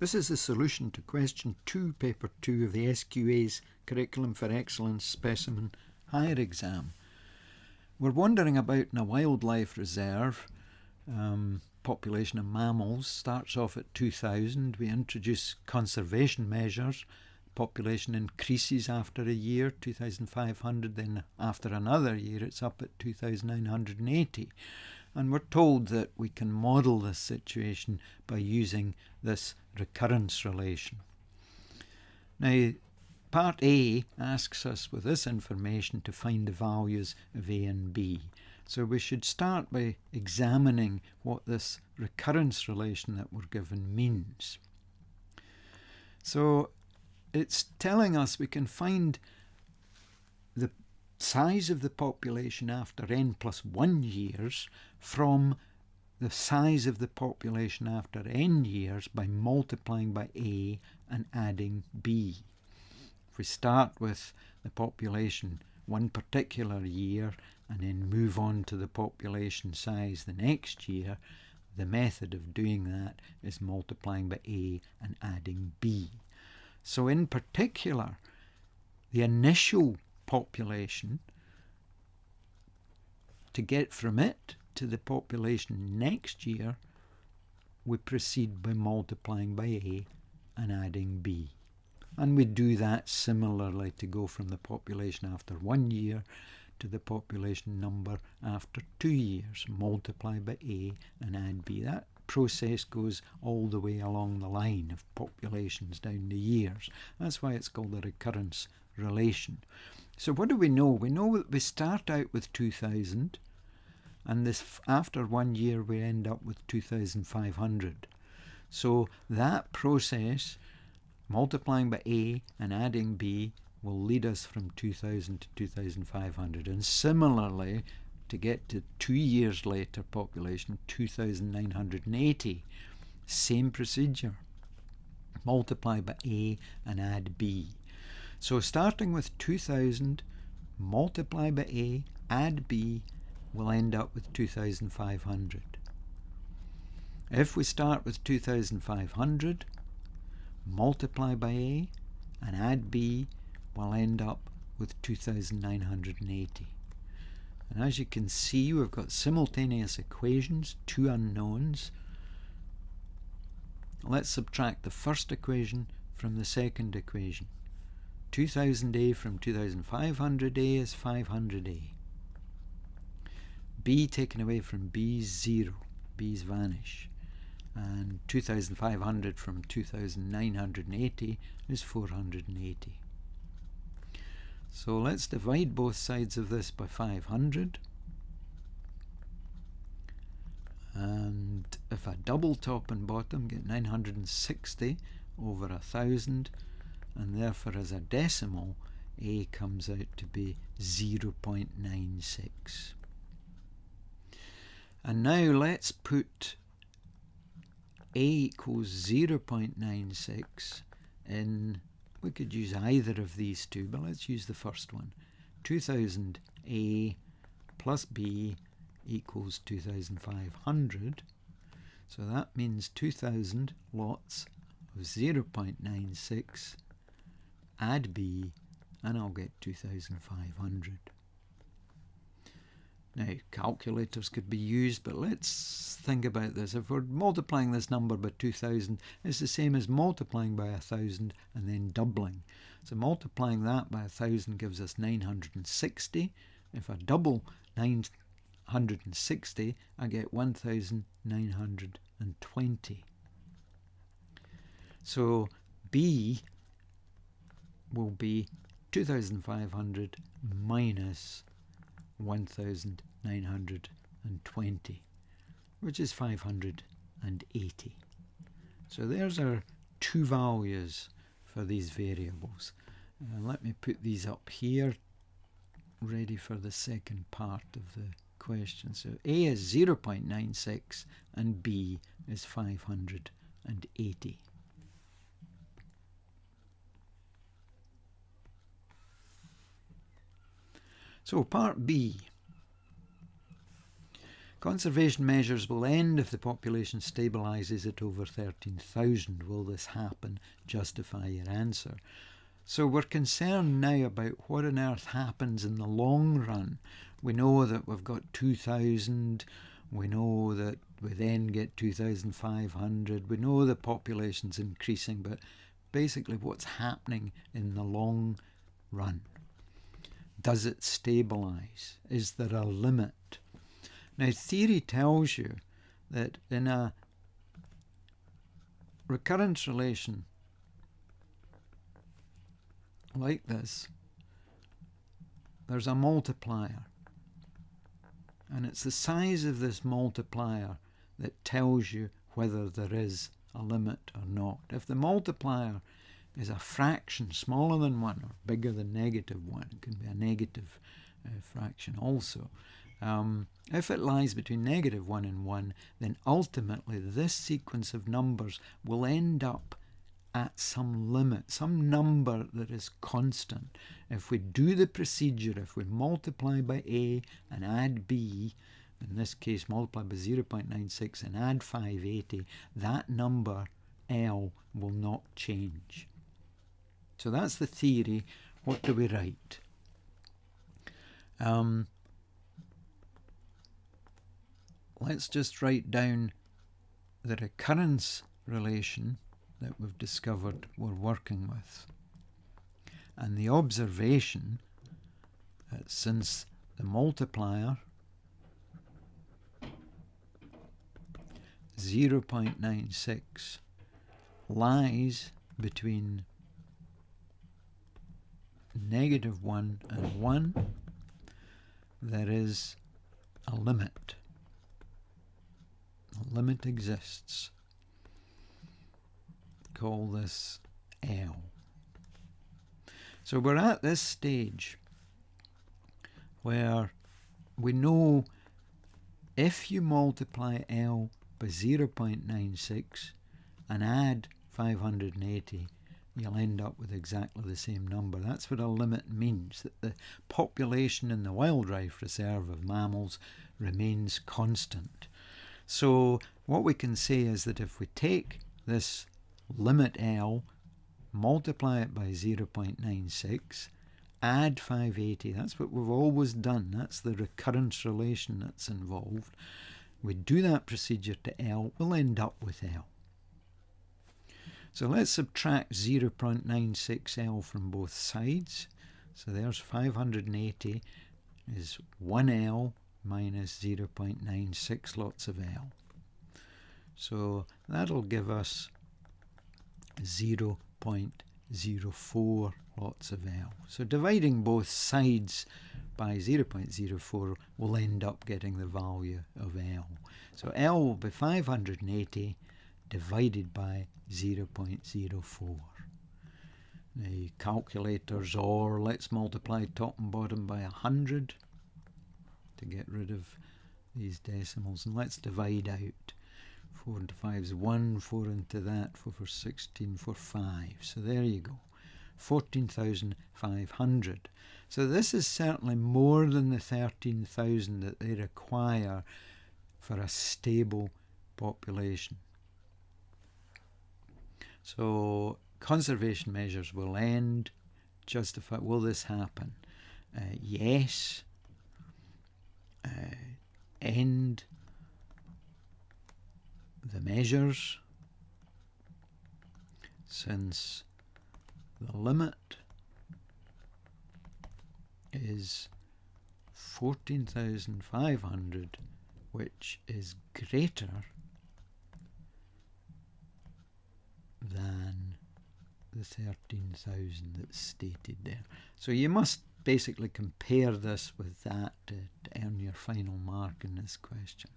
This is the solution to question 2, paper 2 of the SQA's Curriculum for Excellence Specimen Higher Exam. We're wondering about in a wildlife reserve, um, population of mammals starts off at 2000. We introduce conservation measures. Population increases after a year, 2500, then after another year it's up at 2980. And we're told that we can model this situation by using this recurrence relation. Now, part A asks us with this information to find the values of A and B. So we should start by examining what this recurrence relation that we're given means. So it's telling us we can find size of the population after n plus 1 years from the size of the population after n years by multiplying by A and adding B. If we start with the population one particular year and then move on to the population size the next year, the method of doing that is multiplying by A and adding B. So in particular, the initial population, to get from it to the population next year, we proceed by multiplying by A and adding B. And we do that similarly to go from the population after one year to the population number after two years. Multiply by A and add B. That process goes all the way along the line of populations down the years. That's why it's called a recurrence relation. So what do we know? We know that we start out with 2000 and this after one year we end up with 2500. So that process multiplying by A and adding B will lead us from 2000 to 2500 and similarly to get to two years later population 2980 same procedure multiply by A and add B so starting with 2000 multiply by A add B we'll end up with 2500 if we start with 2500 multiply by A and add B we'll end up with 2980. And as you can see, we've got simultaneous equations, two unknowns. Let's subtract the first equation from the second equation. 2000A from 2500A is 500A. B taken away from B is 0. B's vanish. And 2500 from 2980 is 480. So let's divide both sides of this by 500. And if I double top and bottom, get 960 over a thousand, and therefore as a decimal, A comes out to be 0.96. And now let's put A equals 0.96 in we could use either of these two, but let's use the first one. 2000 A plus B equals 2500. So that means 2000 lots of 0.96, add B, and I'll get 2500. Now, calculators could be used, but let's think about this. If we're multiplying this number by 2000, it's the same as multiplying by 1000 and then doubling. So multiplying that by 1000 gives us 960. If I double 960, I get 1920. So B will be 2500 minus 1920, which is 580. So there's our two values for these variables. Uh, let me put these up here, ready for the second part of the question. So A is 0.96 and B is 580. So part B. Conservation measures will end if the population stabilises at over 13,000. Will this happen? Justify your answer. So we're concerned now about what on earth happens in the long run. We know that we've got 2,000. We know that we then get 2,500. We know the population's increasing, but basically what's happening in the long run. Does it stabilise? Is there a limit? Now, theory tells you that in a recurrence relation like this, there's a multiplier. And it's the size of this multiplier that tells you whether there is a limit or not. If the multiplier is a fraction smaller than 1 or bigger than negative 1, it can be a negative uh, fraction also. Um, if it lies between negative 1 and 1, then ultimately this sequence of numbers will end up at some limit, some number that is constant. If we do the procedure, if we multiply by A and add B, in this case multiply by 0.96 and add 580, that number L will not change. So that's the theory. What do we write? Um, let's just write down the recurrence relation that we've discovered we're working with. And the observation that since the multiplier 0.96 lies between negative 1 and 1, there is a limit. A limit exists. Call this L. So we're at this stage where we know if you multiply L by 0.96 and add 580, you'll end up with exactly the same number. That's what a limit means, that the population in the wildlife reserve of mammals remains constant. So what we can say is that if we take this limit L, multiply it by 0.96, add 580, that's what we've always done, that's the recurrence relation that's involved. We do that procedure to L, we'll end up with L. So let's subtract 0.96L from both sides. So there's 580 is 1L minus 0.96 lots of L. So that'll give us 0.04 lots of L. So dividing both sides by 0.04 will end up getting the value of L. So L will be 580 divided by 0.04. The calculators or let's multiply top and bottom by 100 to get rid of these decimals and let's divide out 4 into 5 is 1, 4 into that, 4 for 16, 4, 5. So there you go, 14,500. So this is certainly more than the 13,000 that they require for a stable population. So conservation measures will end. Justify, will this happen? Uh, yes. Uh, end the measures since the limit is 14,500 which is greater than the 13,000 that's stated there. So you must basically compare this with that to, to earn your final mark in this question.